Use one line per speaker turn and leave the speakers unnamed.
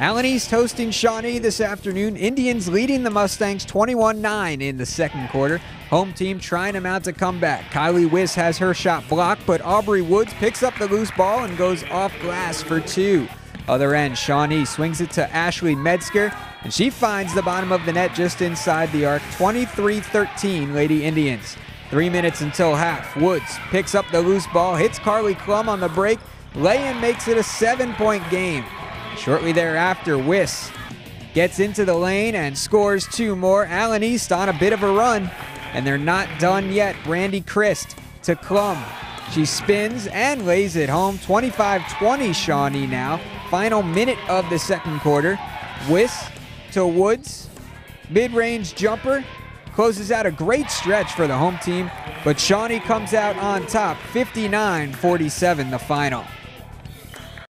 Allen East hosting Shawnee this afternoon. Indians leading the Mustangs 21 9 in the second quarter. Home team trying to mount a comeback. Kylie Wiss has her shot blocked, but Aubrey Woods picks up the loose ball and goes off glass for two. Other end, Shawnee swings it to Ashley Metzger, and she finds the bottom of the net just inside the arc. 23 13, Lady Indians. Three minutes until half. Woods picks up the loose ball, hits Carly Clum on the break. Lay-in makes it a seven-point game. Shortly thereafter, Wiss gets into the lane and scores two more. Allen East on a bit of a run, and they're not done yet. Brandy Christ to Clum. She spins and lays it home. 25-20 Shawnee now. Final minute of the second quarter. Wiss to Woods. Mid-range jumper. Closes out a great stretch for the home team, but Shawnee comes out on top. 59-47 the final.